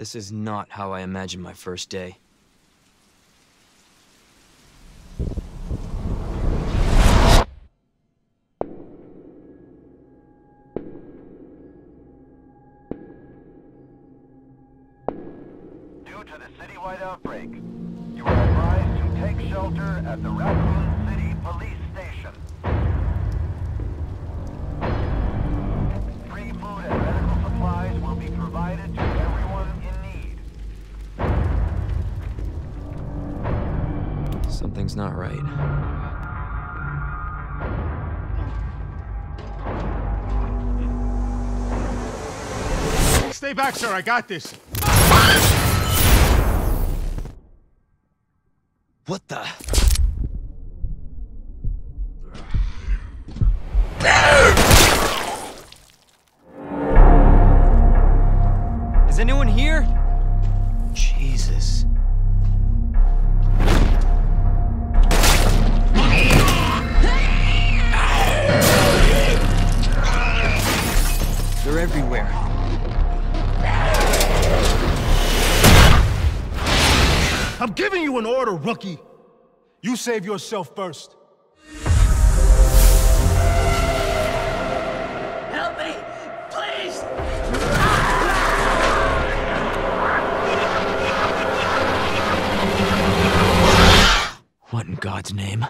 This is not how I imagined my first day. Due to the citywide outbreak, you are advised to take shelter at the Raccoon Something's not right. Stay back, sir. I got this. What the? Is anyone here? Jesus. Everywhere. I'm giving you an order, rookie. You save yourself first. Help me! Please! What in God's name?